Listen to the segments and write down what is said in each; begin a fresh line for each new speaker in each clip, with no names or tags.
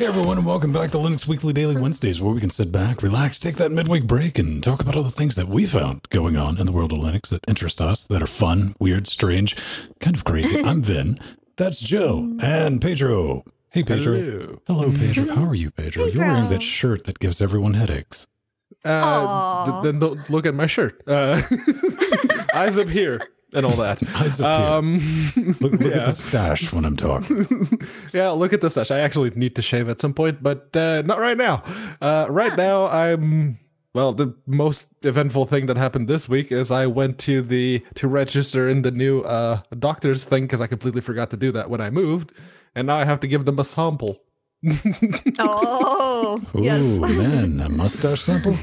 Hey everyone, and welcome back to Linux Weekly Daily Wednesdays, where we can sit back, relax, take that midweek break, and talk about all the things that we found going on in the world of Linux that interest us, that are fun, weird, strange, kind of crazy. I'm Vin. That's Jill and Pedro. Hey Pedro.
Hello.
Hello, Pedro. How are you, Pedro? You're wearing that shirt that gives everyone headaches.
Uh, th- then don't look at my shirt. Uh, eyes up here and all that.
Eyes up here.
Um,
Look, look at the stash when I'm talking.
yeah, look at the stash. I actually need to shave at some point, but uh, not right now. Uh, right now, I'm well. The most eventful thing that happened this week is I went to the to register in the new uh, doctor's thing because I completely forgot to do that when I moved, and now I have to give them a sample.
Oh,
Ooh,
yes.
man, a mustache sample?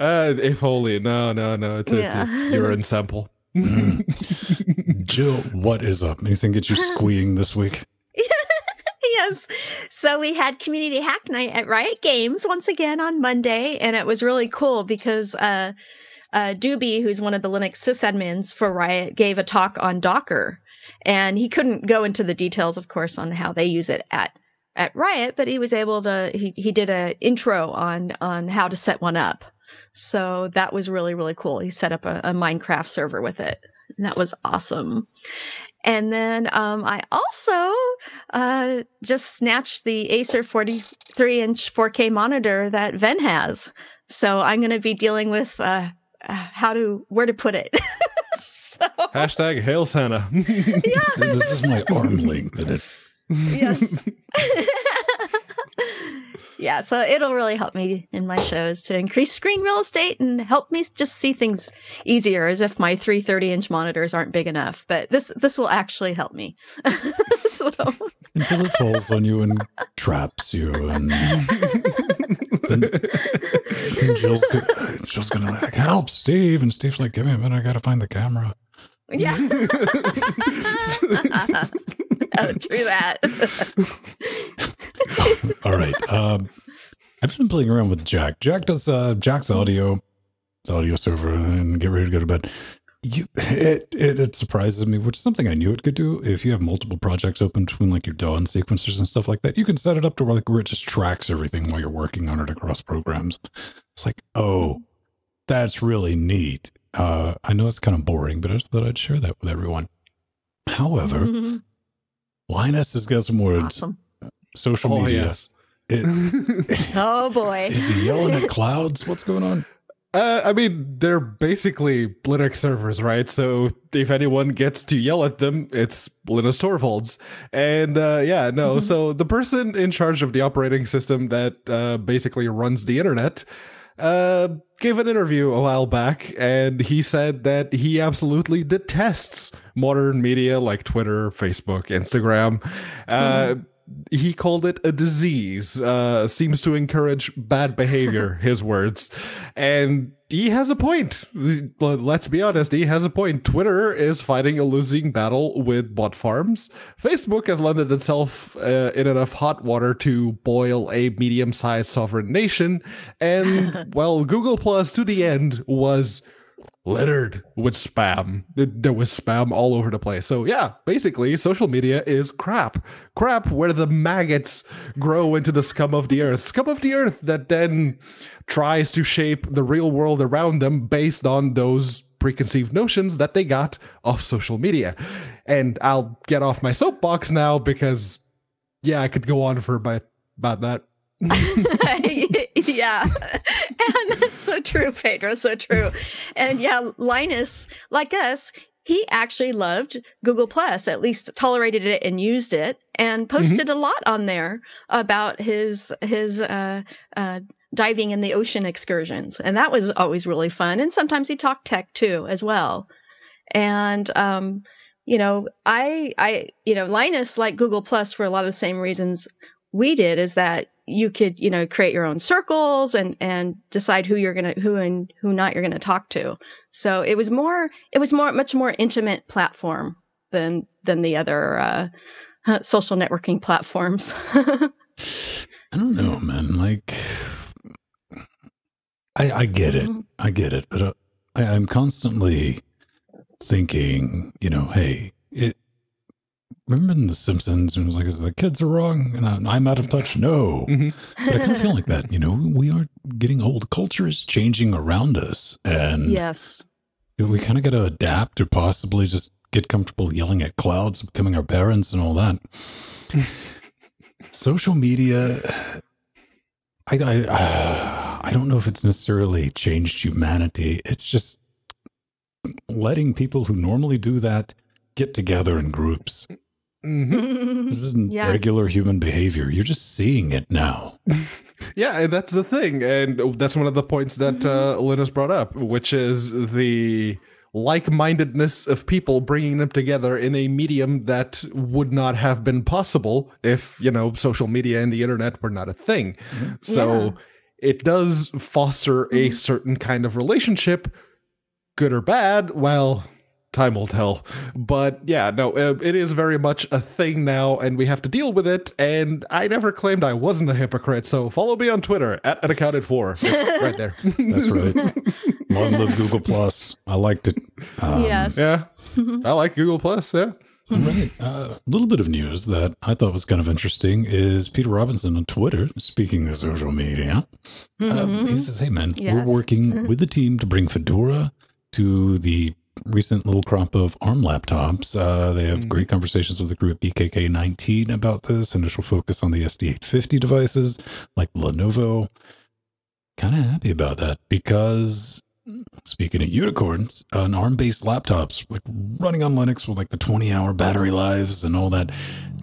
Uh, if only. No, no, no. It's a,
Yeah.
a urine sample.
Jill, what is up? Anything get you squeeing this week?
yes. So we had community hack night at Riot Games once again on Monday, and it was really cool because uh, uh, Doobie, who's one of the Linux sysadmins for Riot, gave a talk on Docker, and he couldn't go into the details, of course, on how they use it at at Riot, but he was able to. He he did a intro on on how to set one up. So that was really really cool. He set up a, a Minecraft server with it. And that was awesome. And then um, I also uh, just snatched the Acer 43 inch 4K monitor that Ven has. So I'm going to be dealing with uh, uh, how to where to put it. so
Hashtag hail Santa.
This is my arm length that it
yes. yeah, so it'll really help me in my shows to increase screen real estate and help me just see things easier as if my 330 inch monitors aren't big enough. But this this will actually help me. so
until it falls on you and traps you and then, then Jill's, go- Jill's gonna like help Steve and Steve's like give me a minute I gotta find the camera
yeah. oh, true that.
all right um I've just been playing around with Jack. Jack does uh Jack's audio it's audio server and get ready to go to bed. You it, it it surprises me which is something I knew it could do. If you have multiple projects open between like your DAW and sequencers and stuff like that you can set it up to where like where it just tracks everything while you're working on it across programs. It's like oh that's really neat. Uh I know it's kind of boring but I just thought I'd share that with everyone. However. Linus has got some words.
Awesome.
Social
oh,
media
yes.
it,
Oh boy.
is he yelling at clouds what's going on
Uh, I mean, they're basically Linux servers, right? So if anyone gets to yell at them, it's Linus Torvalds. And uh, yeah, no.
Mhm.
So the person in charge of the operating system that uh, basically runs the internet uh, gave an interview a while back, and he said that he absolutely detests modern media like Twitter, Facebook, Instagram. Uh, he called it a disease uh seems to encourage bad behavior his words. And he has a point. But let's be honest he has a point. Twitter is fighting a losing battle with bot farms. Facebook has landed itself uh, in enough hot water to boil a medium-sized sovereign nation. And well google plus to the end was littered with spam. There- There was spam all over the place. So yeah, basically social media is crap. Crap where the maggots grow into the scum of the earth. Scum of the earth that then tries to shape the real world around them based on those preconceived notions that they got off social media. And I'll get off my soapbox now because yeah, I could go on for about, about that.
yeah. And so true, Pedro. So true. And yeah, Linus, like us, he actually loved Google Plus, at least tolerated it and used it, and posted a lot on there about his his uh, uh, diving in the ocean excursions, and that was always really fun. And sometimes he talked tech too, as well. And um, you know, I I you know, Linus like Google Plus for a lot of the same reasons we did is that you could you know create your own circles and and decide who you're gonna who and who not you're gonna talk to. So it was more it was more much more intimate platform than than the other uh social networking platforms.
I don't know, man. Like, I I get it, I get it, but uh, I, I'm constantly thinking, you know, hey, it remember in The Simpsons, and it was like, "Is the kids are wrong and I'm out of touch?" No,
Mhm.
but I kind of feel like that. You know, we are getting old. Culture is changing around us, and
yes.
we kind of got to adapt or possibly just get comfortable yelling at clouds, becoming our parents, and all that. Social media, I, I, uh, I don't know if it's necessarily changed humanity. It's just letting people who normally do that get together in groups.
Mhm.
This isn't
Yeah.
regular human behavior. You're just seeing it now.
Yeah, and that's the thing, and that's one of the points that uh, Linus brought up, which is the like-mindedness of people bringing them together in a medium that would not have been possible if you know social media and the internet were not a thing. So it does foster a certain kind of relationship, good or bad. Well. Time will tell. But yeah, no, uh, it is very much a thing now, and we have to deal with it. And I never claimed I wasn't a hypocrite, so follow me on Twitter at unaccounted for. It's right there.
That's right. Long live Google Plus. I liked it. Um,
yes.
yeah. I like Google Plus, yeah.
Right. Uh, a little bit of news that I thought was kind of interesting is Peter Robinson on Twitter, speaking of social media. Um, he says, Hey, man, we're working with the team to bring Fedora to the recent little crop of ARM laptops. Uh, they have
Mhm.
great conversations with the crew at BKK 19 about this. Initial focus on the SD850 devices like Lenovo. Kind of happy about that because Speaking of unicorns, an ARM-based laptops like running on Linux with like the 20-hour battery lives and all that.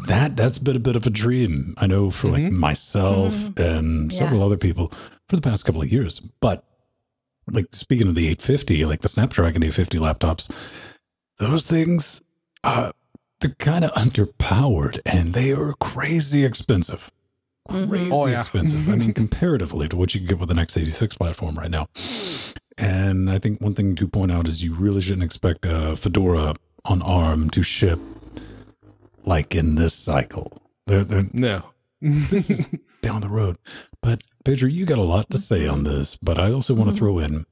That that's been a bit of a dream. I know for like
Mhm.
myself and
Yeah.
several other people for the past couple of years. But like speaking of the 850, like the Snapdragon 850 laptops, those things uh they're kind of underpowered and they are crazy expensive.
Mhm.
Crazy
Oh, yeah.
expensive. I mean, comparatively to what you can get with an x86 platform right now. And I think one thing to point out is you really shouldn't expect a Fedora on ARM to ship like in this cycle. They're, they're,
No.
this is down the road. But Pedro, you got a lot to say on this, but I also want to
Mhm.
throw in,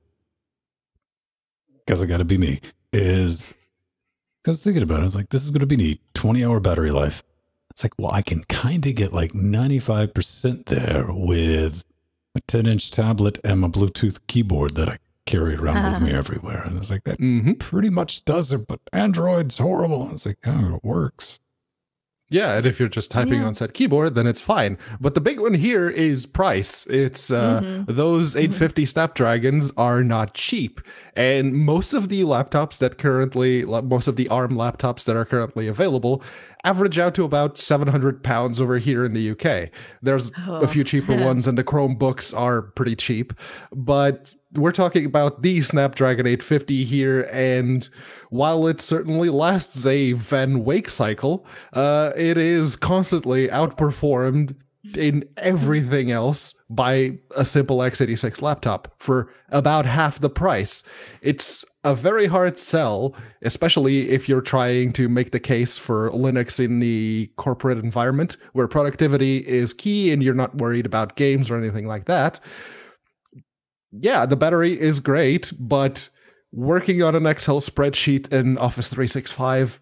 because I got to be me, is because thinking about it, it's like, this is going to be neat 20 hour battery life. It's like, well, I can kind of get like 95% there with a 10 inch tablet and my Bluetooth keyboard that I carry around with me everywhere. And it's like, that
hmm
pretty much does it, but Android's horrible. And it's like, oh, it works.
Yeah, and if you're just typing
Yeah.
on said keyboard, then it's fine. But the big one here is price. It's uh,
Mhm.
those 850 Snapdragons are not cheap, and most of the laptops that currently, most of the ARM laptops that are currently available, average out to about 700 pounds over here in the UK. There's
Oh.
a few cheaper ones, and the Chromebooks are pretty cheap, but we're talking about the Snapdragon 850 here, and while it certainly lasts a Van Wake cycle, uh, it is constantly outperformed in everything else by a simple x86 laptop for about half the price. It's a very hard sell, especially if you're trying to make the case for Linux in the corporate environment where productivity is key and you're not worried about games or anything like that yeah, the battery is great, but working on an Excel spreadsheet in Office 365,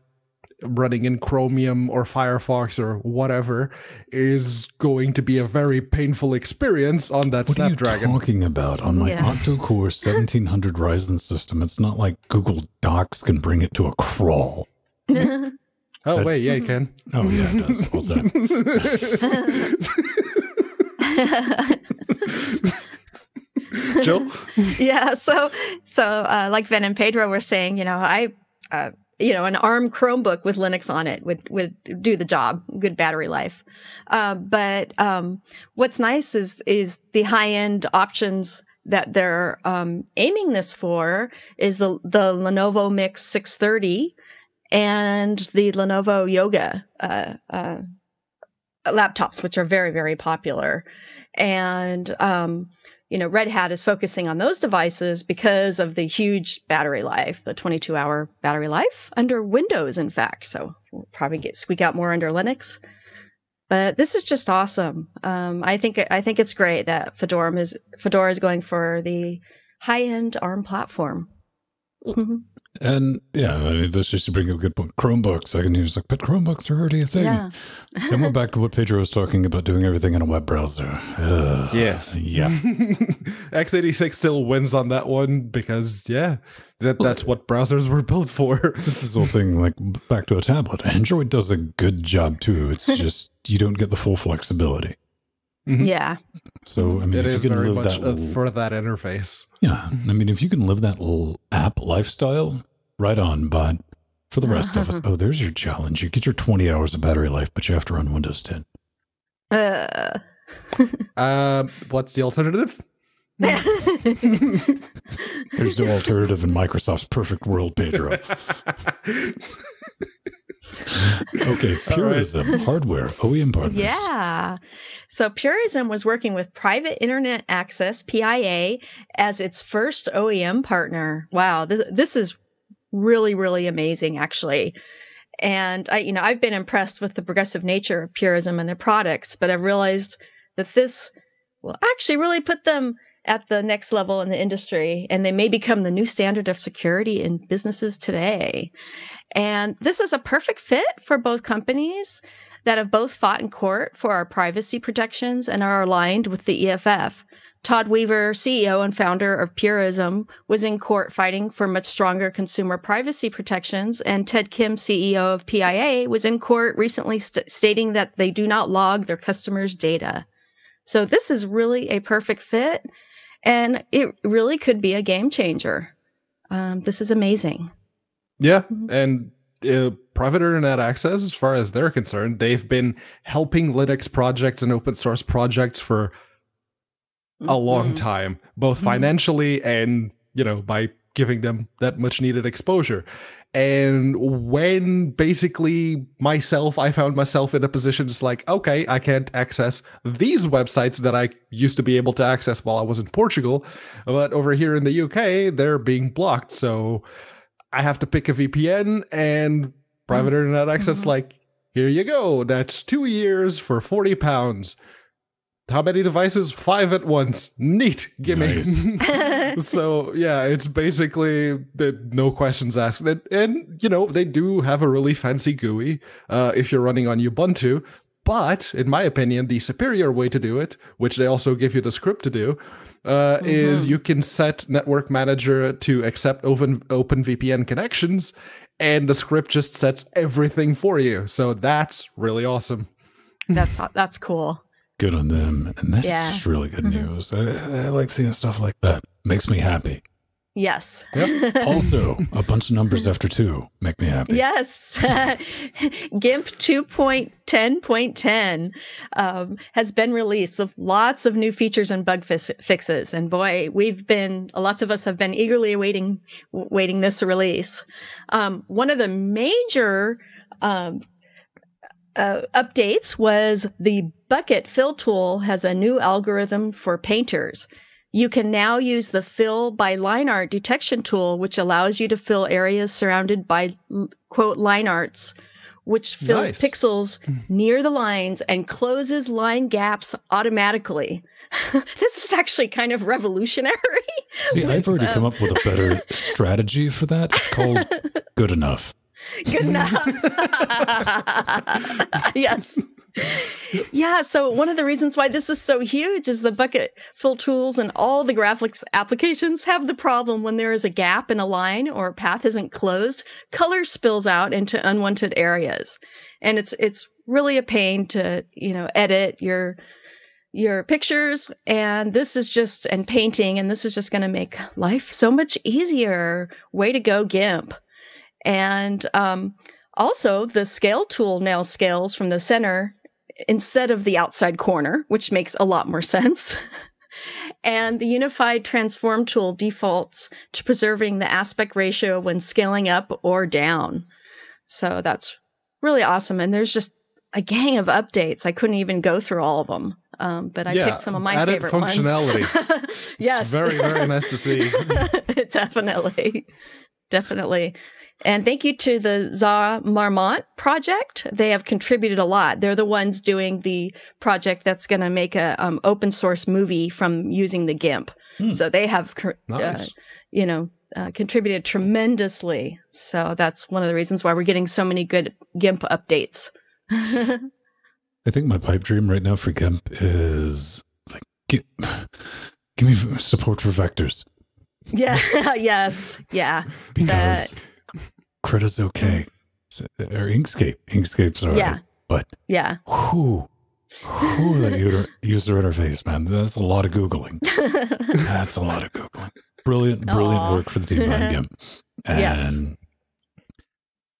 running in Chromium or Firefox or whatever, is going to be a very painful experience on that
What
Snapdragon.
are you talking about? On my
Yeah.
octa-core 1700 Ryzen system, it's not like Google Docs can bring it to a crawl.
oh,
That's-
wait, yeah, you can.
Oh, yeah, it does. All the time.
Jill?
yeah so so uh, like ven and pedro were saying you know i uh, you know an arm chromebook with linux on it would would do the job good battery life uh, but um, what's nice is is the high end options that they're um, aiming this for is the the lenovo Miix 630 and the lenovo yoga uh, uh, laptops which are very very popular and um, you know, Red Hat is focusing on those devices because of the huge battery life, the 22 hour battery life under Windows, in fact. So we'll probably get squeak out more under Linux. But this is just awesome. Um, I think I think it's great that Fedora is Fedora is going for the high end ARM platform. Mhm.
And yeah, I mean, this just to bring up a good point. Chromebooks, I can use like, but Chromebooks are already a thing.
Yeah.
then we're back to what Pedro was talking about doing everything in a web browser. Ugh.
Yes.
Yeah.
x86 still wins on that one because yeah, that that's what browsers were built for.
This is the whole thing, like back to a tablet. Android does a good job too. It's just you don't get the full flexibility.
Yeah.
So I mean,
it
if
is
you can
very
live
much
that, l-
for that interface.
yeah. I mean, if you can live that little app lifestyle, right on. But for the rest of us, oh, there's your challenge. You get your 20 hours of battery life, but you have to run Windows 10.
Uh,
Um, what's the alternative?
There's no alternative in Microsoft's perfect world, Pedro. Okay, Purism hardware OEM partners.
Yeah. So Purism was working with Private Internet Access, PIA, as its first OEM partner. Wow, this, this is really, really amazing, actually. And I, you know, I've been impressed with the progressive nature of Purism and their products, but I've realized that this will actually really put them at the next level in the industry, and they may become the new standard of security in businesses today. And this is a perfect fit for both companies that have both fought in court for our privacy protections and are aligned with the EFF. Todd Weaver, CEO and founder of Purism, was in court fighting for much stronger consumer privacy protections, and Ted Kim, CEO of PIA, was in court recently st- stating that they do not log their customers' data. So this is really a perfect fit, and it really could be a game changer. Um, this is amazing.
Yeah, and uh, private internet access, as far as they're concerned, they've been helping Linux projects and open source projects for a long
Mhm.
time, both
Mhm.
financially and you know by giving them that much needed exposure. And when basically myself, I found myself in a position just like, okay, I can't access these websites that I used to be able to access while I was in Portugal, but over here in the UK, they're being blocked. So I have to pick a VPN and private internet access.
Mhm.
Like, here you go. That's two years for 40 pounds. How many devices? Five at once. Neat. Gimme.
Nice.
so yeah, it's basically the no questions asked. And, and you know, they do have a really fancy GUI uh, if you're running on Ubuntu. But in my opinion, the superior way to do it, which they also give you the script to do, uh, is you can set Network Manager to accept open open VPN connections, and the script just sets everything for you. So that's really awesome.
that's that's cool.
Good on them. And that's
Yeah.
really good
Mhm.
news. I, I like seeing stuff like that. Makes me happy.
Yes.
Also, a bunch of numbers after two make me happy.
Yes. GIMP 2.10.10 um, has been released with lots of new features and bug fix- fixes. And boy, we've been, lots of us have been eagerly awaiting, waiting this release. Um, one of the major um, uh, updates was the bucket fill tool has a new algorithm for painters. You can now use the fill by line art detection tool, which allows you to fill areas surrounded by quote line arts, which fills
Nice.
pixels near the lines and closes line gaps automatically. this is actually kind of revolutionary.
See, I've already
Um,
come up with a better strategy for that. It's called good enough.
Good enough. yes. Yeah, so one of the reasons why this is so huge is the bucket fill tools and all the graphics applications have the problem when there is a gap in a line or a path isn't closed, color spills out into unwanted areas. And it's it's really a pain to, you know, edit your your pictures and this is just and painting and this is just going to make life so much easier. Way to go GIMP. And um, also, the scale tool now scales from the center instead of the outside corner, which makes a lot more sense. and the unified transform tool defaults to preserving the aspect ratio when scaling up or down. So that's really awesome. And there's just a gang of updates. I couldn't even go through all of them, um, but I
Yeah,
picked some of my
added
favorite
functionality.
ones. yes,
It's very, very nice to see.
definitely, definitely. And thank you to the ZeMarmot project. They have contributed a lot. They're the ones doing the project that's going to make a um, open source movie from using the GIMP.
Hmm.
So they have, cr- uh,
Nice.
you know, uh, contributed tremendously. So that's one of the reasons why we're getting so many good GIMP updates.
I think my pipe dream right now for GIMP is like give, give me support for vectors
yeah. yes. Yeah.
because Krita's okay or Inkscape. Inkscape's all right,
Yeah.
but
Yeah.
who who that user, user interface, man? That's a lot of googling. That's a lot of googling. Brilliant, brilliant
Aw.
work for the team behind GIMP. And
Yes.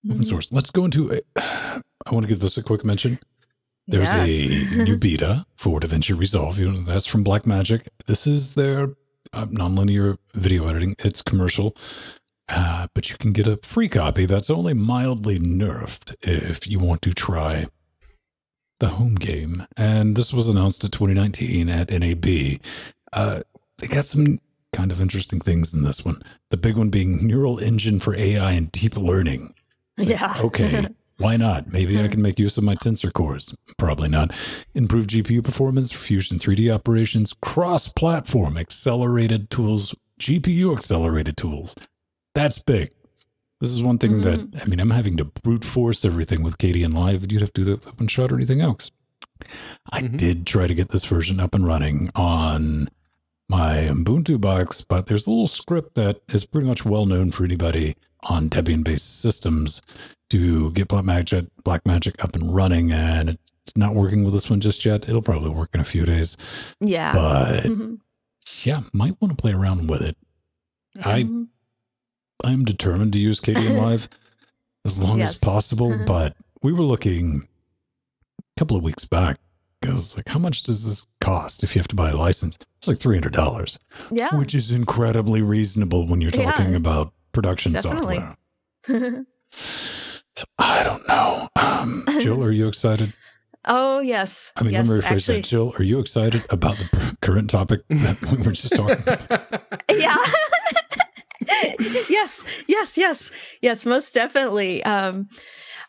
open source. Let's go into. A, I want to give this a quick mention. There's
Yes.
a new beta for DaVinci Resolve. You know, that's from Blackmagic. This is their uh, nonlinear video editing. It's commercial, uh, but you can get a free copy that's only mildly nerfed if you want to try the home game. And this was announced at 2019 at NAB. Uh, they got some kind of interesting things in this one. The big one being neural engine for AI and deep learning. Like,
Yeah.
okay. Why not? Maybe I can make use of my tensor cores. Probably not. Improved GPU performance, Fusion 3D operations, cross platform accelerated tools, GPU accelerated tools. That's big. This is one thing that, I mean, I'm having to brute force everything with Kdenlive. You'd have to do that with OpenShot or anything else. I
Mhm.
did try to get this version up and running on my Ubuntu box, but there's a little script that is pretty much well known for anybody on Debian based systems to get Blackmagic, Blackmagic up and running. And it's not working with this one just yet. It'll probably work in a few days,
Yeah.
but
Mhm.
yeah, might want to play around with it. I
Mhm.
I'm determined to use Kdenlive Live as long as possible,
Mhm.
but we were looking a couple of weeks back. I was like, how much does this cost if you have to buy a license? It's like three hundred dollars,
yeah.
which is incredibly reasonable when you're
Yeah.
talking about production
Definitely.
software. So, I don't know. Um, Jill, are you excited?
oh yes.
I mean,
yes,
let me rephrase
actually,
that. Jill, are you excited about the current topic that we were just talking about?
yeah. yes, yes, yes, yes, most definitely. Um,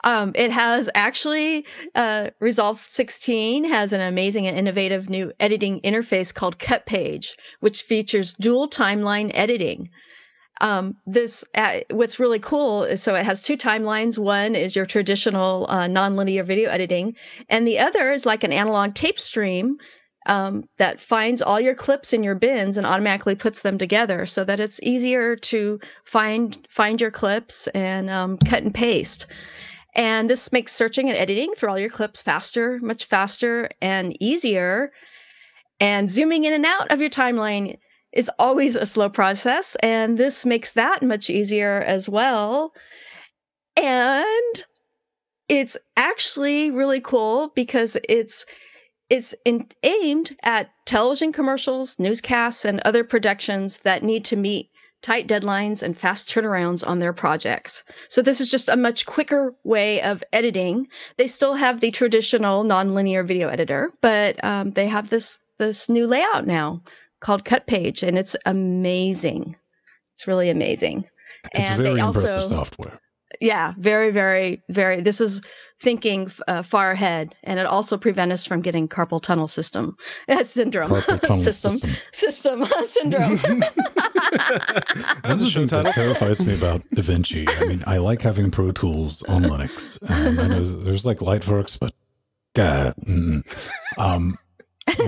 um, it has actually uh, Resolve 16 has an amazing and innovative new editing interface called Cut Page, which features dual timeline editing. Um, this uh, what's really cool is so it has two timelines. One is your traditional uh, nonlinear video editing, and the other is like an analog tape stream um, that finds all your clips in your bins and automatically puts them together so that it's easier to find find your clips and um, cut and paste. And this makes searching and editing for all your clips faster, much faster and easier. And zooming in and out of your timeline is always a slow process, and this makes that much easier as well. And it's actually really cool because it's it's in, aimed at television commercials, newscasts, and other productions that need to meet tight deadlines and fast turnarounds on their projects. So this is just a much quicker way of editing. They still have the traditional nonlinear video editor, but um, they have this this new layout now called Cut Page, and it's amazing. It's really amazing.
It's
and
very
they
impressive
also
software.
yeah, very, very, very. This is thinking uh, far ahead, and it also prevents us from getting carpal tunnel system uh, syndrome.
Carpal tunnel
system,
system.
system syndrome.
That's
the
show
things that terrifies me about Da Vinci. I mean, I like having Pro Tools on Linux. And I know there's like Lightworks, but God, mm, um,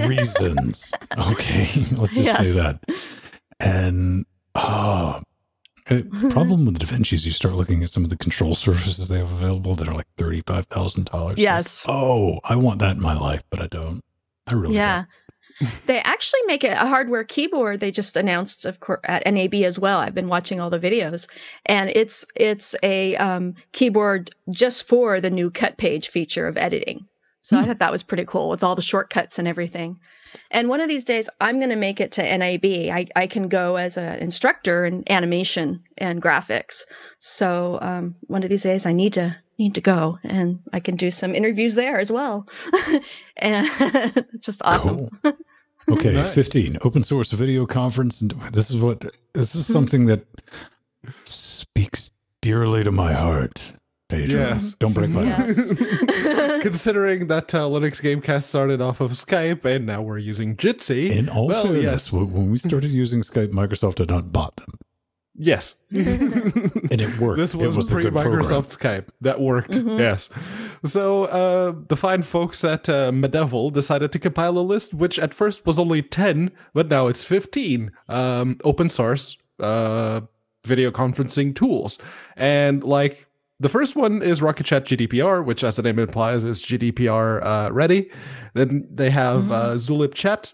reasons. Okay, let's just say that. And uh, a problem with the DaVinci is you start looking at some of the control surfaces they have available that are like thirty-five thousand dollars.
yes.
oh, I want that in my life, but I don't. I really don't
Yeah. They actually make it a hardware keyboard. They just announced, of course, at NAB as well. I've been watching all the videos, and it's it's a um, keyboard just for the new cut page feature of editing. So I
Hmm.
thought that was pretty cool with all the shortcuts and everything. And one of these days, I'm going to make it to NAB. I, I can go as an instructor in animation and graphics. So um, one of these days, I need to need to go, and I can do some interviews there as well. and it's just awesome.
Cool. Okay,
Nice.
15 open source video conference and this is what this is something that speaks dearly to my heart. Pedro.
Yes.
Don't break my heart.
Yes.
Considering that uh, Linux Gamecast started off of Skype and now we're using Jitsi.
In all
Well,
fairness,
yes.
when we started using Skype, Microsoft had not bought them.
Yes.
and it worked.
This was,
it was
pre
a good program.
Microsoft Skype. That worked.
Mm-hmm.
Yes. So uh, the fine folks at uh, Medevel decided to compile a list, which at first was only 10, but now it's 15 um, open source uh, video conferencing tools. And like the first one is Rocket Chat GDPR, which, as the name implies, is GDPR uh, ready. Then they have uh, Zulip Chat,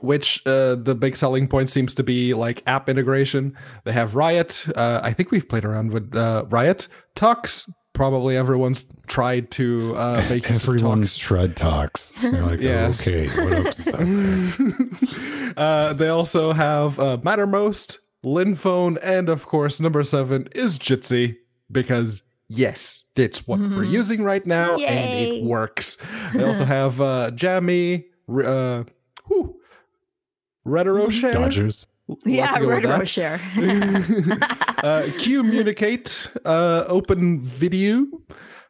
which uh, the big selling point seems to be like app integration. They have Riot. Uh, I think we've played around with uh, Riot. Tox. Probably everyone's tried to uh, make use of
Everyone's
Tox.
tried talks. They're like,
Yes.
okay, what else is out there?
Uh, they also have uh, Mattermost, Linphone, and of course, number seven is Jitsi because yes, it's what we're using right now and it works. They also have uh, Jami, r- uh, whew, Rhetorosher,
Dodgers.
yeah,
Let's go with
Rotaro
that.
share.
uh, Communicate, uh, Open Video,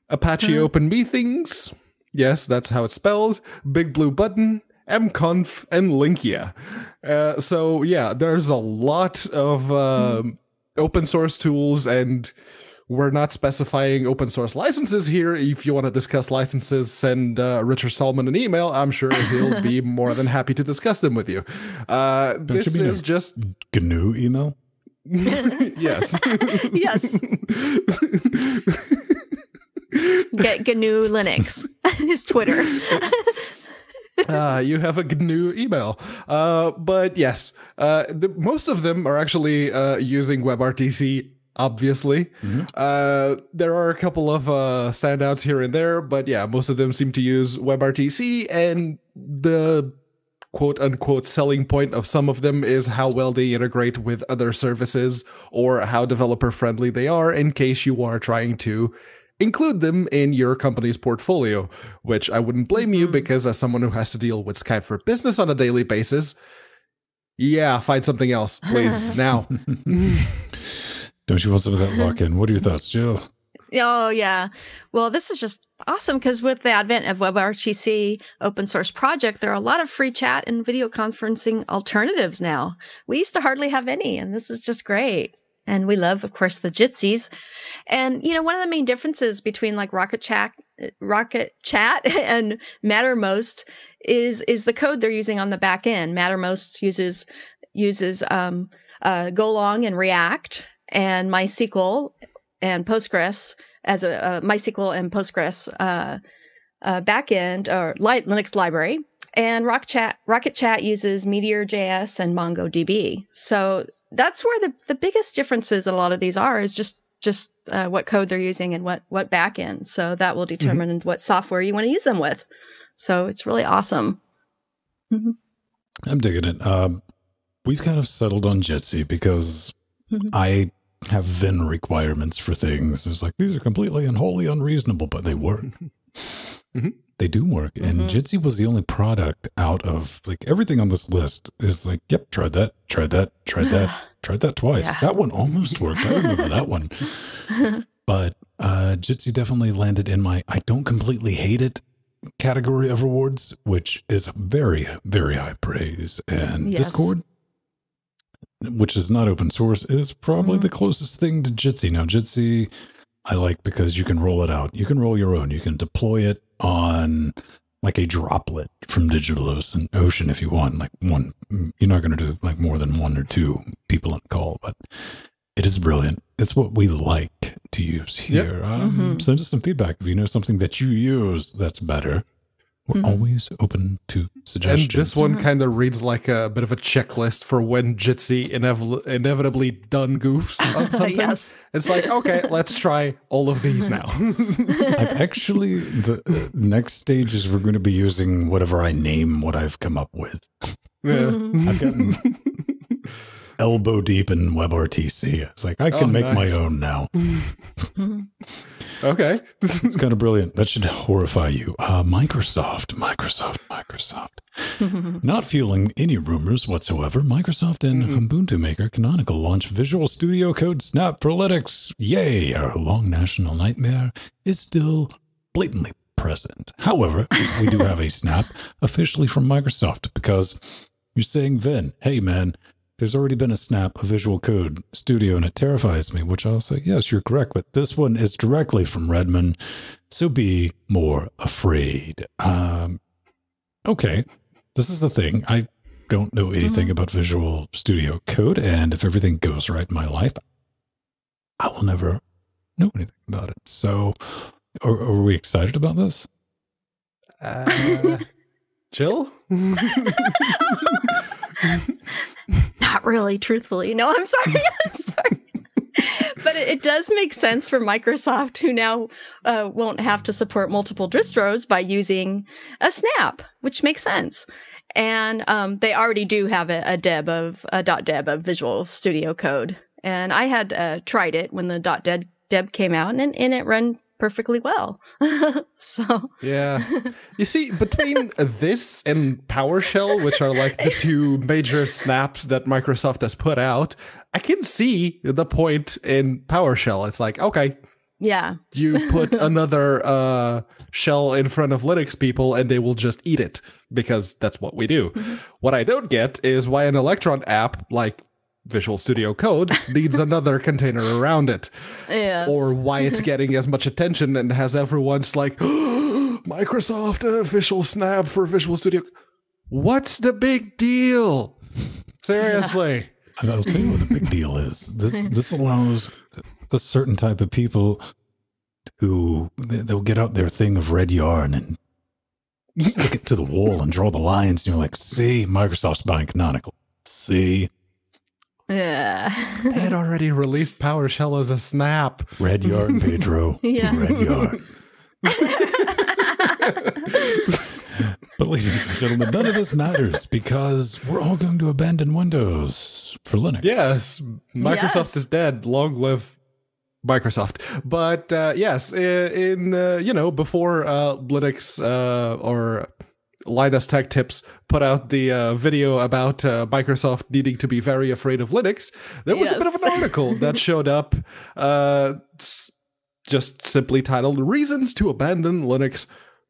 Apache Open Meetings. Yes, that's how it's spelled. Big Blue Button, mconf, and Linkia. Uh, so yeah, there's a lot of um open source tools, and we're not specifying open source licenses here. If you want to discuss licenses, send uh, Richard Stallman an email. I'm sure he'll be more than happy to discuss them with you. Uh, this
you mean
is
a-
just
GNU email.
yes.
yes. Get GNU Linux. His Twitter.
uh, you have a GNU email. Uh, but yes, uh, the, most of them are actually uh, using WebRTC. Obviously, uh, there are a couple of uh, standouts here and there, but yeah, most of them seem to use WebRTC, and the quote unquote selling point of some of them is how well they integrate with other services or how developer friendly they are in case you are trying to include them in your company's portfolio, which I wouldn't blame you because as someone who has to deal with Skype for business on a daily basis, yeah, find something else, please, now.
Don't you want some of that lock in? What are your thoughts, Jill?
Oh, yeah. Well, this is just awesome because with the advent of WebRTC open source project, there are a lot of free chat and video conferencing alternatives now. We used to hardly have any, and this is just great. And we love, of course, the Jitsies. And, you know, one of the main differences between like Rocket Chat, Rocket Chat and Mattermost is is the code they're using on the back end. Mattermost uses uses um, uh, Golang and React and MySQL and Postgres as a uh, MySQL and Postgres uh, uh, backend or li- Linux library. And Rocket Chat, Rocket Chat uses Meteor.js and MongoDB. So that's where the, the biggest differences in a lot of these are is just just uh, what code they're using and what what backend. So that will determine what software you want to use them with. So it's really awesome.
I'm digging it. Um, we've kind of settled on Jitsi because
Mhm.
I have Venn requirements for things. It's like these are completely and wholly unreasonable, but they work.
Mhm.
They do work. And
Mhm.
Jitsi was the only product out of like everything on this list is like, yep, tried that, tried that, tried that, tried that twice.
Yeah.
That one almost worked. I remember that one. But uh Jitsi definitely landed in my I don't completely hate it category of rewards, which is very, very high praise. And
Yes.
Discord, which is not open source, is probably
Mhm.
the closest thing to Jitsi. Now, Jitsi, I like because you can roll it out. You can roll your own. You can deploy it on like a droplet from DigitalOcean Ocean if you want. Like one, you're not going to do like more than one or two people on call, but it is brilliant. It's what we like to use here. Um,
Mhm.
Send us some feedback if you know something that you use that's better. We're
Mhm.
always open to suggestions.
And this one
Mhm.
kind of reads like a bit of a checklist for when Jitsi inev- inevitably done goofs on something.
yes.
It's like, okay, let's try all of these now.
I've actually the uh, next stage is we're going to be using whatever I name what I've come up with.
Yeah.
I've gotten elbow deep in WebRTC. It's like I can
Oh,
make
nice.
my own now.
Okay.
It's kind of brilliant. That should horrify you. Uh, Microsoft, Microsoft, Microsoft. Not fueling any rumors whatsoever, Microsoft and Ubuntu Maker Canonical launch Visual Studio Code Snap for Linux. Yay! Our long national nightmare is still blatantly present. However, we do have a snap officially from Microsoft because you're saying, Vin, hey man, there's already been a snap, a visual code studio, and it terrifies me, which I'll say, yes, you're correct. But this one is directly from Redmond. So be more afraid. Um, okay. This is the thing. I don't know anything
Mhm.
about Visual Studio Code. And if everything goes right in my life, I will never know anything about it. So are, are we excited about this?
Uh, Jill?
Not really, truthfully. No, I'm sorry. I'm sorry. but it, it does make sense for Microsoft, who now uh, won't have to support multiple distros by using a snap, which makes sense. And um, they already do have a, a deb of a dot .deb of Visual Studio Code, and I had uh, tried it when the .deb deb came out, and, and it ran perfectly well. so
Yeah. You see, between this and PowerShell, which are like the two major snaps that Microsoft has put out, I can see the point in PowerShell. It's like, okay,
yeah,
you put another uh, shell in front of Linux people and they will just eat it because that's what we do. What I don't get is why an Electron app like Visual Studio Code needs another container around it
yes.
or why it's getting as much attention and has everyone's like Microsoft uh, official snap for Visual Studio. What's the big deal? Seriously.
And I'll tell you what the big deal is. This this allows a certain type of people who they- they'll get out their thing of red yarn and stick it to the wall and draw the lines. And you're like, see, Microsoft's buying Canonical. See,
yeah.
They had already released PowerShell as a snap.
red yarn, Pedro.
Yeah.
Red yarn. But ladies and gentlemen, none of this matters because we're all going to abandon Windows for Linux.
Yes, Microsoft
Yes.
is dead. Long live Microsoft. But uh, yes, i- in uh, you know before uh, Linux uh, or Linus Tech Tips put out the uh, video about uh, Microsoft needing to be very afraid of Linux, there was a bit of an article that showed up, uh, just simply titled "Reasons to Abandon Linux."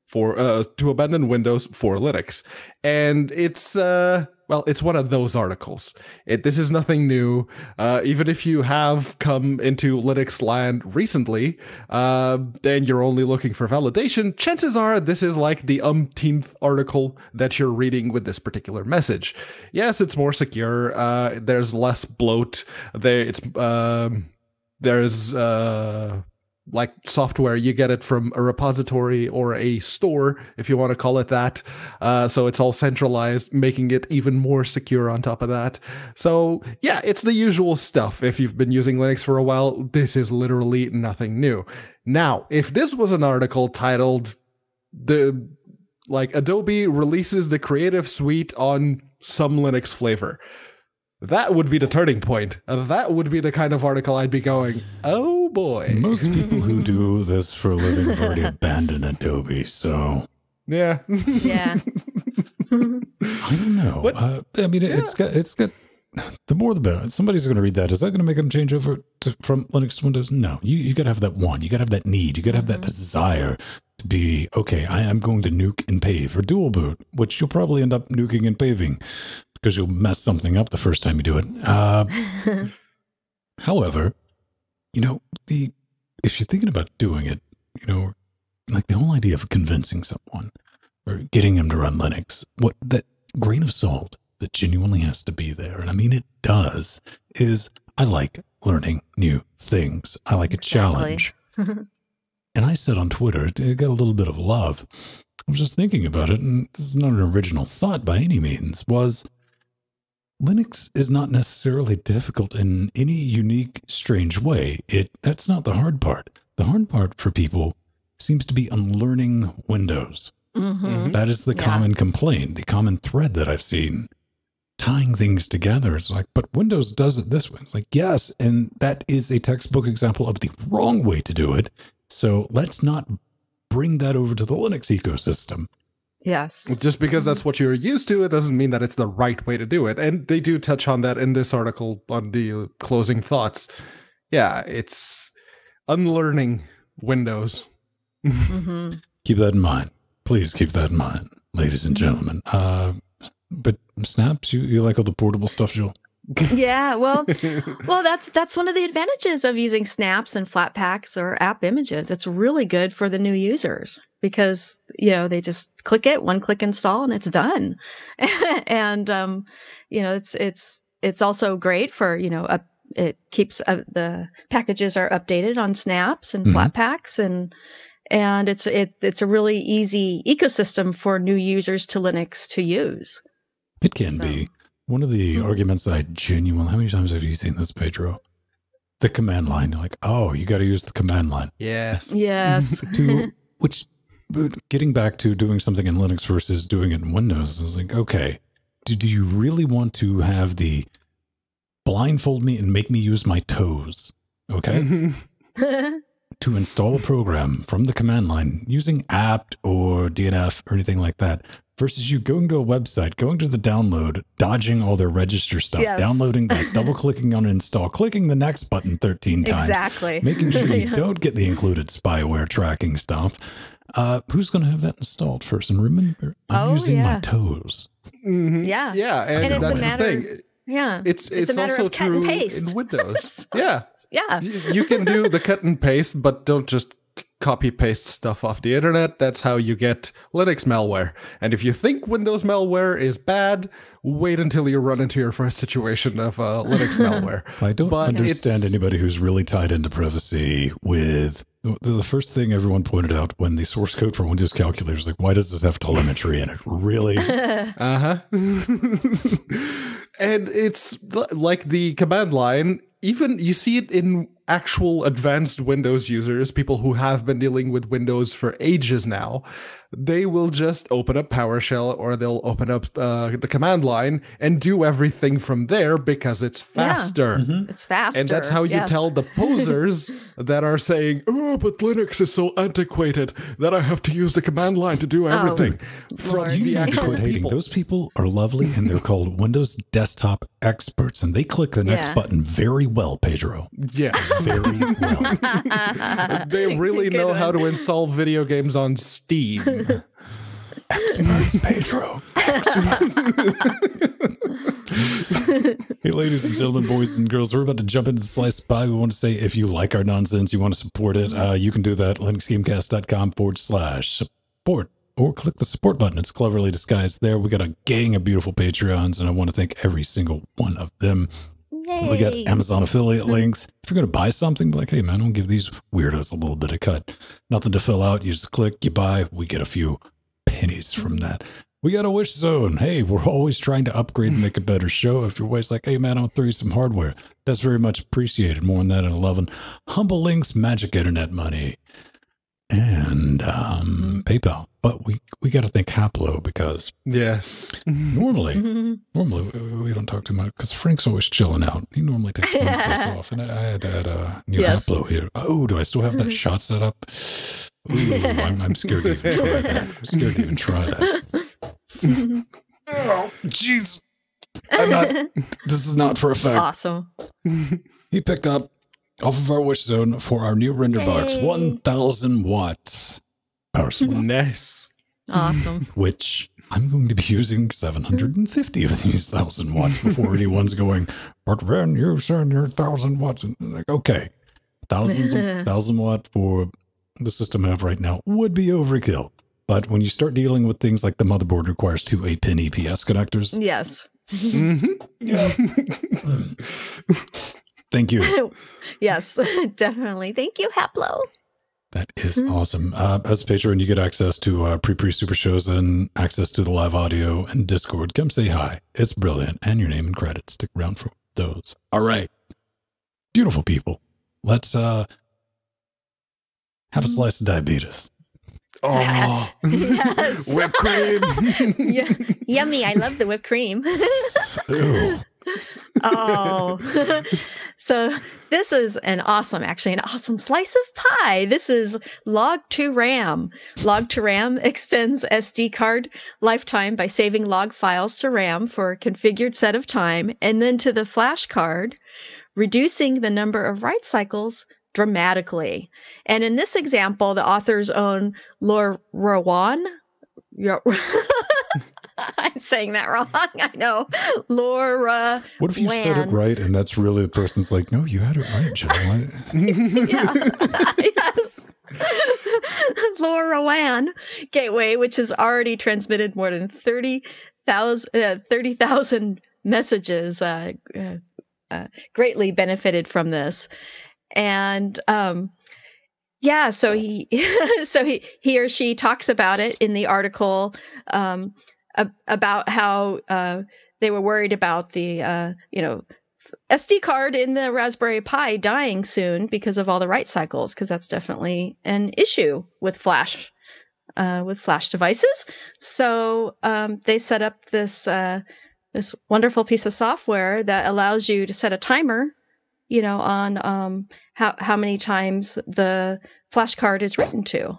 For uh, to abandon Windows for Linux, and it's uh, well, it's one of those articles. It, this is nothing new. Uh, even if you have come into Linux land recently, uh, and you're only looking for validation, chances are this is like the umpteenth article that you're reading with this particular message. Yes, it's more secure. Uh, there's less bloat. There, it's um, there's uh, like software you get it from a repository or a store if you want to call it that. Uh, so it's all centralized making it even more secure on top of that. So yeah it's the usual stuff. If you've been using linux for a while this is literally nothing new. Now if this was an article titled the like adobe releases the creative suite on some linux flavor that would be the turning point. That would be the kind of article I'd be going, oh boy.
Most people who do this for a living have already abandoned Adobe, so
Yeah.
Yeah.
I don't know.
What-
Uh, I mean, it's got it's got the more the better. Somebody's going to read that. Is that going to make them change over to, from Linux to Windows? No. You you got to have that one. You got to have that need. You got to have that desire to be okay. I am going to nuke and pave or dual boot, which you'll probably end up nuking and paving because you'll mess something up the first time you do it. Uh, However, you know, the if you're thinking about doing it, you know, like the whole idea of convincing someone or getting them to run Linux, what that grain of salt that genuinely has to be there, and I mean it does, is I like learning new things. I like a challenge. and I said on Twitter, it got a little bit of love. I was just thinking about it, and this is not an original thought by any means, was Linux is not necessarily difficult in any unique, strange way. It that's not the hard part. The hard part for people seems to be unlearning Windows.
hmm
That is the
Yeah.
common complaint, the common thread that I've seen. Tying things together. It's like, but Windows does it this way. It's like, yes, and that is a textbook example of the wrong way to do it. So let's not bring that over to the Linux ecosystem.
Yes.
Just because that's what you're used to, it doesn't mean that it's the right way to do it. And they do touch on that in this article on the uh, closing thoughts. Yeah, it's unlearning Windows.
hmm
Keep that in mind. Please keep that in mind, ladies and gentlemen. Uh, but snaps, you, you like all the portable stuff, Jill?
yeah, well, well, that's that's one of the advantages of using snaps and flat packs or app images. It's really good for the new users because you know they just click it, one click install, and it's done. and um, you know, it's it's it's also great for you know up, it keeps uh, the packages are updated on snaps and
Mhm.
Flatpaks and and it's it it's a really easy ecosystem for new users to Linux to use.
It can
So-
be. One of the
Hmm.
arguments that I genuinely, how many times have you seen this, Pedro? The command line. You're like, oh, you got to use the command line.
Yes.
Yes.
To which, but getting back to doing something in Linux versus doing it in Windows, I was like, okay, do, do you really want to have the blindfold me and make me use my toes? Okay. To install a program from the command line using apt or DNF or anything like that versus you going to a website, going to the download, dodging all their register stuff,
Yes.
downloading that, double clicking on install, clicking the next button 13 times,
exactly.
making sure you
Yeah.
don't get the included spyware tracking stuff. Uh, who's going to have that installed first? And remember, I'm
Oh,
using my
yeah.
toes.
Mhm.
Yeah.
Yeah, and,
And it's a matter-
the thing.
Yeah.
It's it's,
a matter
also
of cut and
true
paste.
in Windows. yeah,
Yeah.
You can do the cut and paste, but don't just c- copy paste stuff off the internet. That's how you get Linux malware. And if you think Windows malware is bad, wait until you run into your first situation of uh, Linux malware.
I don't
But
understand anybody who's really tied into privacy with the, the first thing everyone pointed out when the source code for Windows calculators like why does this have telemetry in it? Really?
Uh huh. and it's like the command line. Even you see it in actual advanced Windows users, people who have been dealing with Windows for ages now. They will just open up PowerShell or they'll open up uh, the command line and do everything from there because it's
Yeah.
faster.
It's faster.
And that's how you
yes.
tell the posers that are saying, "Oh, but Linux is so antiquated that I have to use the command line to do everything." from
Lord.
the
You need to
actual
quit hating.
people.
Those people are lovely and they're called Windows desktop experts and they click the next
Yeah.
button very well, Pedro.
Yes.
Very well.
they really
Good
know how to install video games on Steam.
Experts, Pedro. hey, ladies and gentlemen, boys and girls, we're about to jump into the slice of pie. We want to say if you like our nonsense, you want to support it, uh, you can do that. linuxgamecast.com forward slash support or click the support button. It's cleverly disguised there. We got a gang of beautiful Patreons, and I want to thank every single one of them. We got
Yay.
Amazon affiliate links. If you're going to buy something, like, hey, man, I'll give these weirdos a little bit of cut. Nothing to fill out. You just click, you buy. We get a few pennies from mm-hmm. that. We got a wish zone. Hey, we're always trying to upgrade and make a better show. If your wife's like, hey, man, I'll throw you some hardware, that's very much appreciated. More than that in 11. Humble links, magic internet money, and um, PayPal. But we, we got to thank Haplo because
yes.
normally
Mhm.
Normally, we- we don't talk too much because Frank's always chilling out. He normally takes Wednesdays off, and I, I had, had a new
Yes.
Haplo here. Oh, do I still have that shot set up? Ooh, I'm, I'm scared to even try that. I'm scared to even try that. Oh, jeez. I'm not. This is not for effect.
awesome.
He picked up off of our wish zone for our new render box,
Yay.
1,000 watts power supply,
nice.
Awesome.
which I'm going to be using 750 of these 1,000 watts before anyone's going, but when you said you're 1,000 watts. And like, okay, thousands of 1,000 watt for the system I have right now would be overkill. But when you start dealing with things like the motherboard requires two 8 pin EPS connectors,
yes. Mm-hmm.
thank you.
yes, definitely. Thank you, Haplo.
That is
Mhm.
awesome. Uh, as a patron, you get access to uh, pre-pre super shows and access to the live audio and Discord. Come say hi. It's brilliant. And your name and credits. Stick around for those. All right. Beautiful people. Let's uh have a slice of diabetes.
oh,
Yes.
whipped cream.
Yeah. Yummy. I love the whipped cream.
Ooh.
oh. so this is an awesome, actually, an awesome slice of pie. This is Log to RAM. Log to RAM extends SD card lifetime by saving log files to RAM for a configured set of time and then to the flash card, reducing the number of write cycles dramatically. And in this example, the author's own LoRaWAN. I'm saying that wrong. I know. Laura.
What if you said it right and that's really the person's like, no, you had it right, Jill.
Yeah. yes. Laura Wan Gateway, which has already transmitted more than 30,000 uh, 30,000 messages, uh, uh, uh, greatly benefited from this. And um, yeah, so he so he he or she talks about it in the article um, ab- about how uh, they were worried about the uh, you know SD card in the Raspberry Pi dying soon because of all the write cycles, because that's definitely an issue with Flash, uh, with Flash devices. So um, they set up this uh, this wonderful piece of software that allows you to set a timer, you know, on um, how how many times the flash card is written to,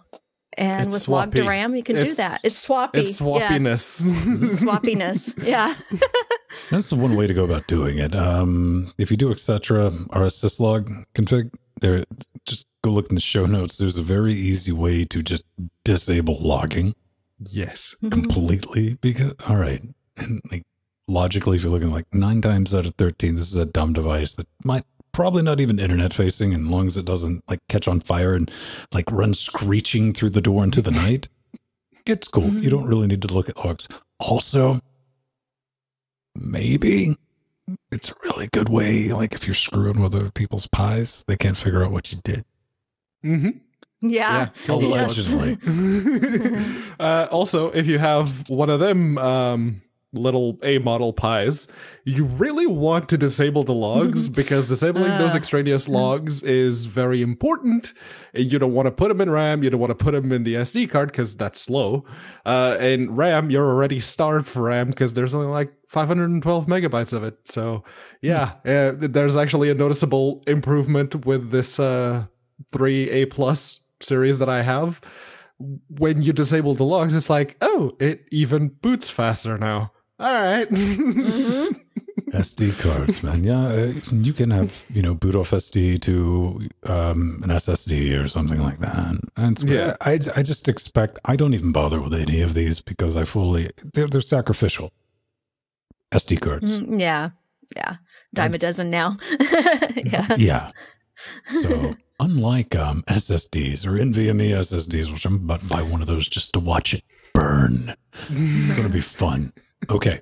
and
It's
with log to
swappy.
RAM you can do that. It's swappy.
It's swappiness.
Yeah. Swappiness. yeah.
That's the one way to go about doing it. Um, if you do etc. rsyslog config, there, just go look in the show notes. There's a very easy way to just disable logging
yes.
completely. Because all right, and like logically, if you're looking like nine times out of thirteen, this is a dumb device that might probably not even internet facing, and as long as it doesn't like catch on fire and like run screeching through the door into the night, it's cool. You don't really need to look at logs. Also, maybe it's a really good way. Like if you're screwing with other people's pies, they can't figure out what you did.
Mm-hmm.
Yeah.
kill the
Yes.
legend. uh, also, if you have one of them um, little A model pies, you really want to disable the logs because disabling those
Uh.
extraneous logs is very important. You don't want to put them in RAM. You don't want to put them in the SD card because that's slow. Uh, and RAM, you're already starved for RAM because there's only like 512 megabytes of it. So yeah, uh, there's actually a noticeable improvement with this uh, 3A plus series that I have. When you disable the logs, it's like, oh, it even boots faster now. All right.
Mhm.
SD cards, man. Yeah, uh, you can have you know boot off SD to um, an SSD or something like that. And
Yeah.
I, I just expect I don't even bother with any of these because I fully they're they're sacrificial. SD cards.
Mhm. Yeah. Yeah. Dime a dozen now. yeah.
Yeah. So unlike um, SSDs or NVMe SSDs, which I'm about to buy one of those just to watch it burn. It's going to be fun. Okay.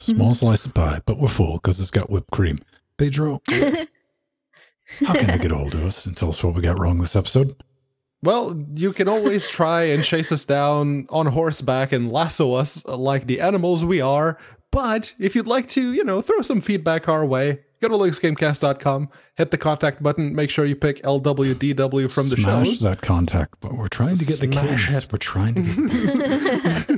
Small mm-hmm. slice of pie, but we're full because it's got whipped cream. Pedro, how can they get a hold of us and tell us what we got wrong this episode?
Well, you can always try and chase us down on horseback and lasso us like the animals we are. But if you'd like to, you know, throw some feedback our way, go to linuxgamecast.com, hit the contact button, make sure you pick LWDW from the
Smash
shows.
that contact, but we're trying to get the
Smash
kids.
it.
We're trying to get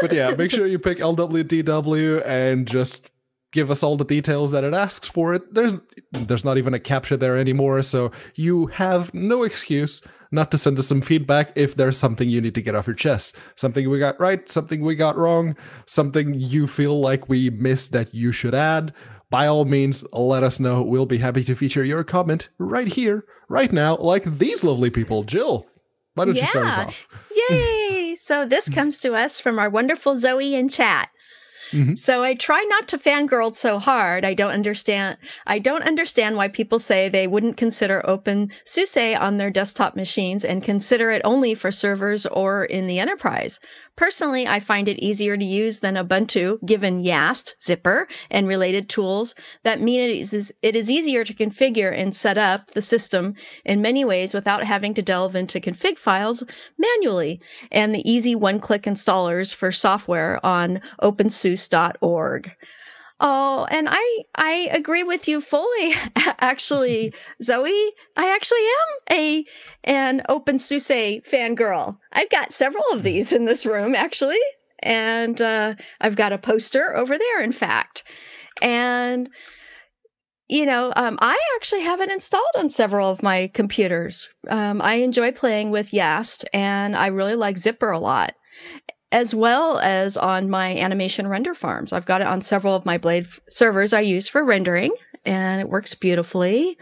but yeah, make sure you pick LWDW and just give us all the details that it asks for it. There's there's not even a captcha there anymore, so you have no excuse not to send us some feedback if there's something you need to get off your chest. Something we got right, something we got wrong, something you feel like we missed that you should add. By all means, let us know. We'll be happy to feature your comment right here, right now, like these lovely people. Jill, why don't you start us
Yeah.
off?
Yay! So this comes to us from our wonderful Zoe in chat.
Mhm.
So I try not to fangirl so hard. I don't understand. I don't understand why people say they wouldn't consider Open SUSE on their desktop machines and consider it only for servers or in the enterprise. Personally, I find it easier to use than Ubuntu, given YAST, Zypper, and related tools that mean it is, it is easier to configure and set up the system in many ways without having to delve into config files manually, and the easy one click installers for software on opensuse.org. Oh, and I I agree with you fully. Actually, Zoe, I actually am a an OpenSUSE fangirl. I've got several of these in this room actually, and uh, I've got a poster over there. In fact, and you know, um, I actually have it installed on several of my computers. Um, I enjoy playing with Yast, and I really like Zypper a lot as well as on my animation render farms. I've got it on several of my Blade servers I use for rendering, and it works beautifully.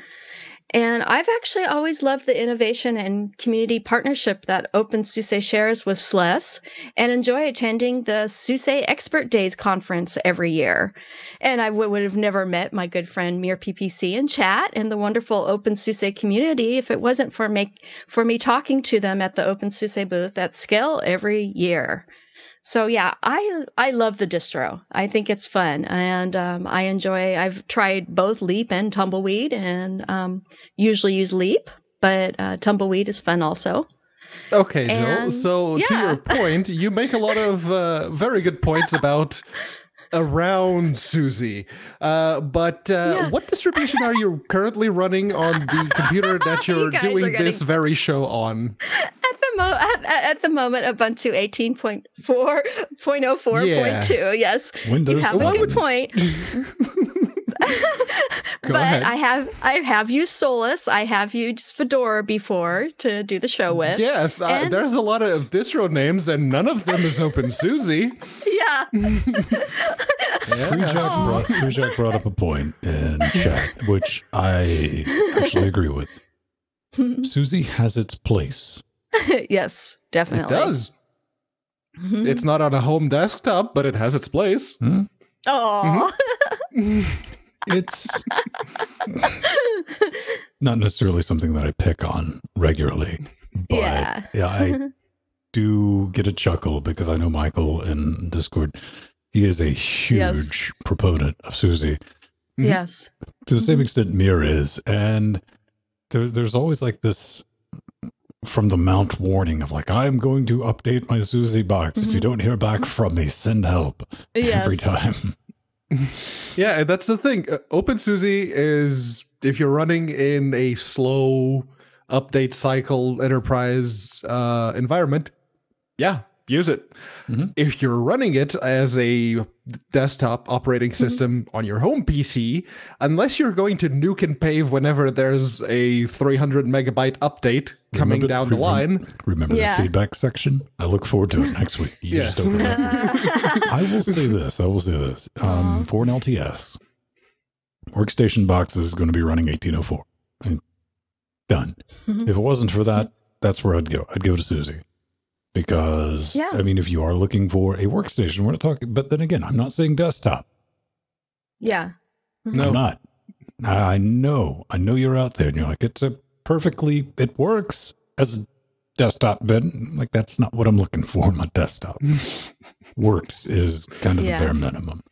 And I've actually always loved the innovation and community partnership that OpenSUSE shares with SLES and enjoy attending the SUSE Expert Days conference every year. And I would have never met my good friend Mir PPC in chat and the wonderful OpenSUSE community if it wasn't for, make, for me talking to them at the OpenSUSE booth at Scale every year. So yeah, I I love the distro. I think it's fun, and um, I enjoy. I've tried both Leap and Tumbleweed, and um, usually use Leap, but uh, Tumbleweed is fun also.
Okay, Jill.
And-
So to your point, you make a lot of uh, very good points about around Susie. Uh, but uh,
Yeah.
what distribution are you currently running on the computer that
You
you're
guys are
doing
getting-
this very show on?
At the mo at, at- at the moment, Ubuntu eighteen point four point oh four point two. Yes,
Windows
you have a good point.
Go
but
ahead.
I have I have used Solus. I have used Fedora before to do the show with.
Yes, uh,
And-
there's a lot of distro names, and none of them is Open Susie.
Yeah.
Freejack brought, Freejack brought up a point in chat, which I actually agree with. Susie has its place.
yes, definitely.
It
definitely.
does.
Mhm.
It's not on a home desktop, but it has its place.
Hmm?
Aw.
It's not necessarily something that I pick on regularly, but
Yeah.
yeah, I do get a chuckle because I know Michael in Discord. He is a huge proponent of Susie
yes.
to the
Mm-hmm.
same extent Mir is, and there, there's always like this from the mount warning of like I'm going to update my Susie box. If you
Mhm.
don't hear back from me, send help
Yes.
every time.
Yeah, that's the thing. Uh, OpenSUSE is if you're running in a slow update cycle enterprise uh, environment, yeah, use it.
Mhm.
If you're running it as a desktop operating system on your home PC, unless you're going to nuke and pave whenever there's a 300 megabyte update coming
Remember-
down the
remem-
line,
Remember
Yeah.
the feedback section? I look forward to it next week. You
Yes.
just open it up. I will say this. I will say this. Um, for an LTS, workstation box is going to be running 1804. And Done.
Mhm.
If it wasn't for that, that's where I'd go. I'd go to Susie. Because,
Yeah.
I mean, if you are looking for a workstation, we're not talking, but then again, I'm not saying desktop.
yeah.
no.
I'm not. I I know. I know you're out there and you're like, it's a perfectly, it works as a desktop, but like, that's not what I'm looking for on my desktop. works is kind of
Yeah.
the bare minimum.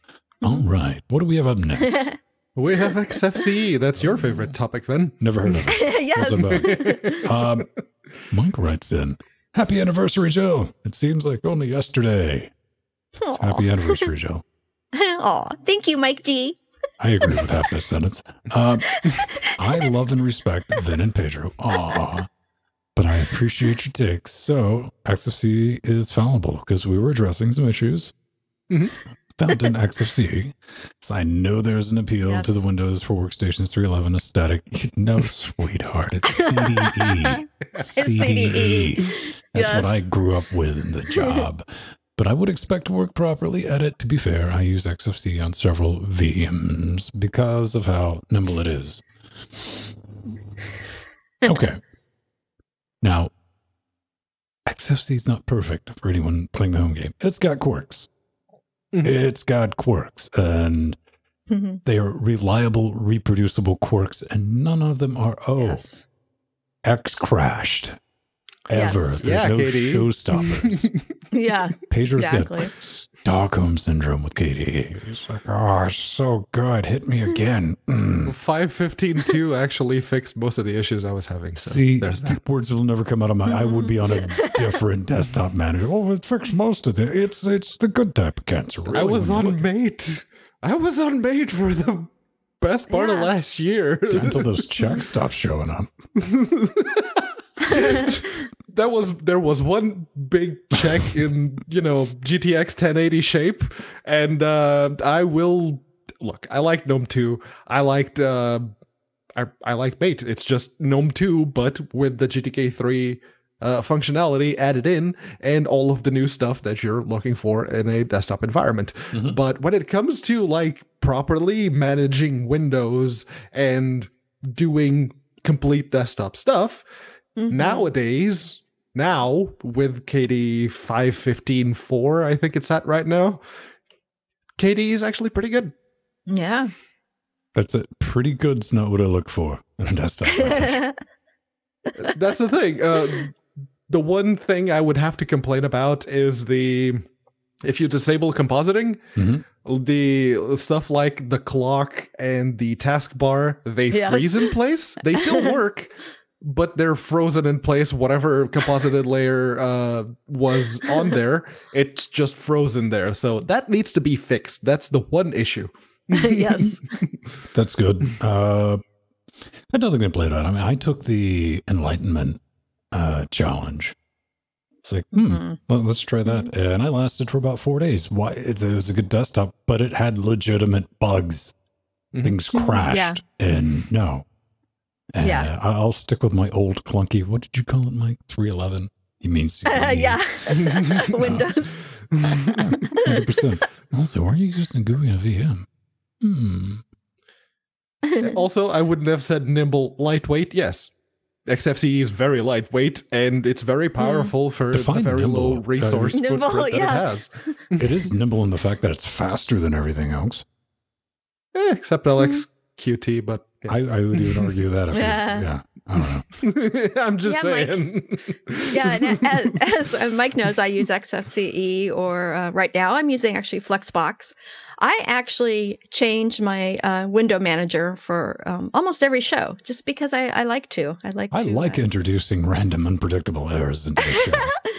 All right. What do we have up next?
we have XFCE. That's your favorite topic, then.
Never heard of it.
yes.
What's Um, Mike writes in, Happy anniversary, Joe. It seems like only yesterday. It's happy anniversary, Joe.
Aw, thank you, Mike G.
I agree with half that sentence. Um, I love and respect Vin and Pedro. Aw. But I appreciate your takes. So, XFC is fallible because we were addressing some issues
Mhm.
found in XFC. So I know there's an appeal to the Windows for Workstations 311 aesthetic. No, sweetheart. It's CDE. CDE. That's
Yes.
what I grew up with in the job. but I would expect to work properly at it. To be fair, I use XFC on several VMs because of how nimble it is. Okay. now, XFC is not perfect for anyone playing the home game. It's got quirks.
Mhm.
It's got quirks, and
Mhm.
they are reliable, reproducible quirks, and none of them are oh
Yes.
X crashed. Ever.
Yes.
There's
Yeah,
no
Katie.
showstoppers.
Yeah.
Pedro's
Exactly.
got Stockholm syndrome with KDE. He's like, oh, so good. Hit me again. Mm.
515.2 actually fixed most of the issues I was having. So
See,
there's that.
the words will never come out of my. I would be on a different desktop manager. Oh, it fixed most of it. It's it's the good type of cancer. Really,
I was on Mate. I was on Mate for the best part of last year.
until those checks stop showing up.
That was there was one big check in you know GTX 1080 shape, and uh, I will look. I like GNOME 2. I liked uh, I I like Mate. It's just GNOME 2, but with the GTK 3 uh, functionality added in and all of the new stuff that you're looking for in a desktop environment.
Mhm.
But when it comes to like properly managing Windows and doing complete desktop stuff.
Mhm.
Nowadays, now with KDE 515.4, I think it's at right now, KDE is actually pretty good.
Yeah.
That's it. Pretty good's not what I look for in a desktop.
That's the thing. Uh, the one thing I would have to complain about is the if you disable compositing,
Mhm.
the stuff like the clock and the taskbar they
Yes.
freeze in place. They still work, but they're frozen in place. Whatever composited layer uh, was on there, it's just frozen there. So that needs to be fixed. That's the one issue.
yes.
That's good. Uh, I don't think I played out. I mean, I took the Enlightenment uh, challenge. It's like, hmm, well, let's try that. And I lasted for about four days. Why? It's, it was a good desktop, but it had legitimate bugs.
Mhm.
Things crashed.
Yeah.
And no. And
Yeah.
I- I'll stick with my old clunky. What did you call it, Mike? 311? You means
Uh, yeah. Windows.
100%. Also, why are you using GUI and VM? Hmm.
also, I wouldn't have said nimble lightweight. Yes. XFCE is very lightweight and it's very powerful for
Define
the very
nimble.
low resource
Hmm. Nimble,
footprint that
yeah.
it has.
It is nimble in the fact that it's faster than everything else.
Eh, except LXQT, but yeah.
I, I would even argue that. If
Yeah.
yeah. yeah, I don't know.
I'm just
Yeah, Mike.
saying.
Yeah, and as, as Mike knows, I use XFCE, or uh, right now I'm using actually Fluxbox. I actually change my uh, window manager for um, almost every show, just because I, I like to. I like.
I
to,
like
uh,
introducing random, unpredictable errors into the show.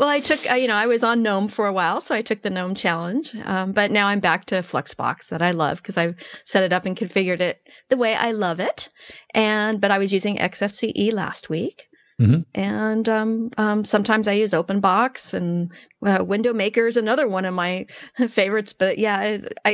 well, I took, you know, I was on GNOME for a while, so I took the GNOME challenge. Um, but now I'm back to Fluxbox that I love because I've set it up and configured it the way I love it. And but I was using XFCE last week.
Mhm.
And um, um, sometimes I use OpenBox and uh, Window Maker is another one of my favorites. But yeah, I, I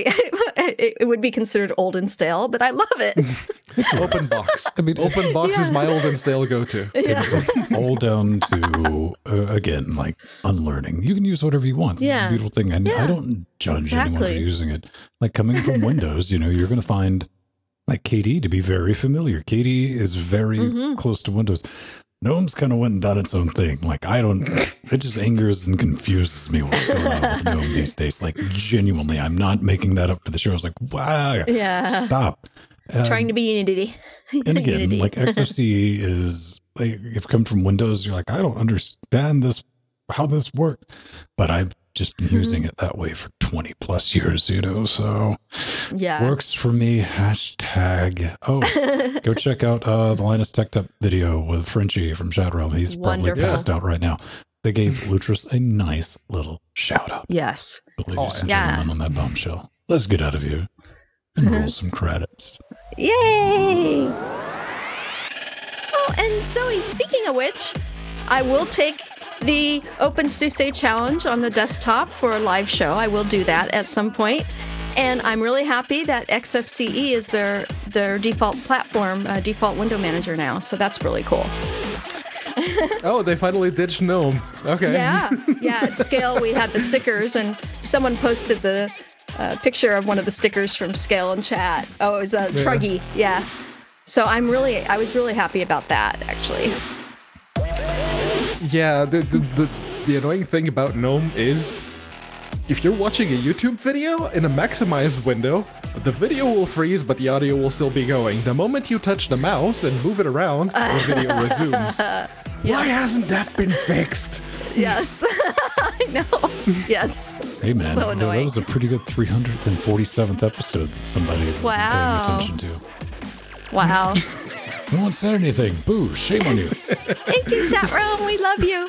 it, it would be considered old and stale, but I love it.
Open box.
I mean,
Open box is
Yeah.
my old and stale go to.
yeah.
it's all down to uh, again like unlearning. You can use whatever you want. This is
Yeah.
a beautiful thing, and I don't judge anyone for using it. Like coming from Windows, you know, you're going to find like KDE to be very familiar. KDE is very
Mhm.
close to Windows. Gnome's kind of went and done its own thing. Like I don't, it just angers and confuses me what's going on with Gnome these days. Like genuinely, I'm not making that up for the show. I was like, wow,
Yeah.
stop.
Trying to be Unity.
And again,
Unity.
like XFCE is like if come from Windows, you're like, I don't understand this how this works. But I've just been using
Mm-hmm.
it that way for 20 plus years, you know. So
yeah.
works for me. Hashtag oh go check out uh the Linus Tech Tip video with Frenchie from Shadow Realm. He's
Wonderful.
probably passed out right now. They gave Lutris a nice little shout out.
yes.
Ladies
Oh,
and
yeah.
gentlemen, on that bombshell. Let's get out of here and roll some credits.
Yay! Oh, and Zoe, speaking of which, I will take the OpenSUSE challenge on the desktop for a live show. I will do that at some point. And I'm really happy that XFCE is their their default platform, uh, default window manager now. So that's really cool.
Oh, they finally ditched GNOME. Okay.
Yeah, yeah. At Scale, we had the stickers, and someone posted the uh, picture of one of the stickers from Scale in chat. Oh, it was uh,
Yeah.
Truggy. Yeah. So I'm really, I was really happy about that, actually.
Yeah, the, the, the, the annoying thing about GNOME is if you're watching a YouTube video in a maximized window, the video will freeze, but the audio will still be going. The moment you touch the mouse and move it around, the video resumes. Why hasn't that been fixed?
Yes, I know. Yes.
Hey man,
So
that- that was a pretty good 347th episode that somebody was
Wow.
paying attention to.
Wow.
No one said anything. Boo, shame on you.
Thank you, Chatrone. We love you.